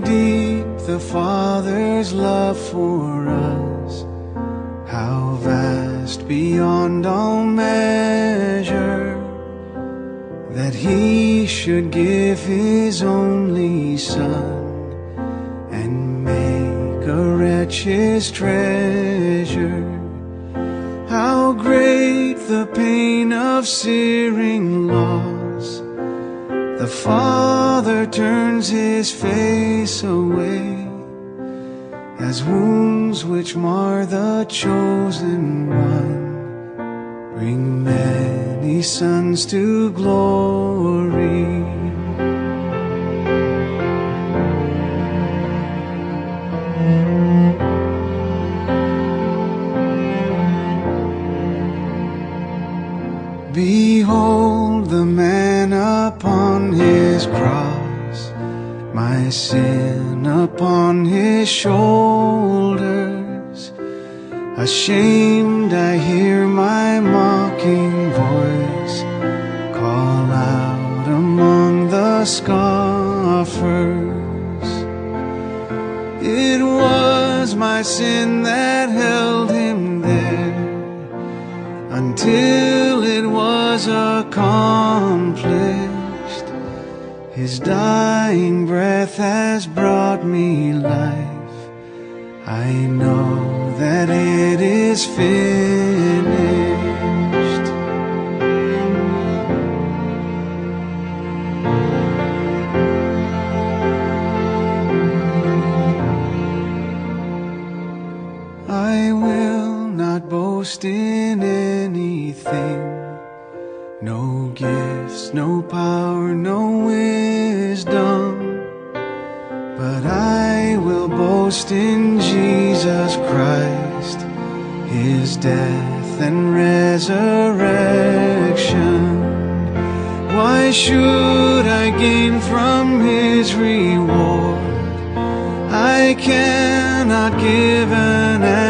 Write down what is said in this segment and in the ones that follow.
deep the Father's love for us, how vast beyond all measure, that He should give His only Son and make a wretch His treasure. How great the pain of searing loss! The Father turns His face away as wounds which mar the chosen one bring many sons to glory. Upon his cross, my sin upon his shoulders. Ashamed, I hear my mocking voice call out among the scoffers. It was my sin that held him there until it was accomplished. His dying breath has brought me life. I know that it is finished. I will not boast in anything. No gifts, no power, no wisdom. But I will boast in Jesus Christ, His death and resurrection. Why should I gain from His reward? I cannot give an answer,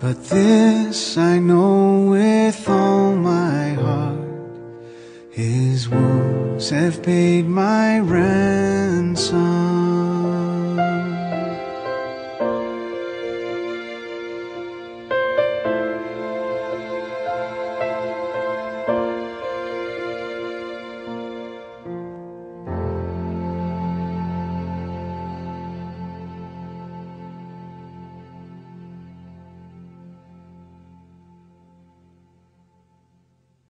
But this I know with all my heart. His wounds have paid my ransom.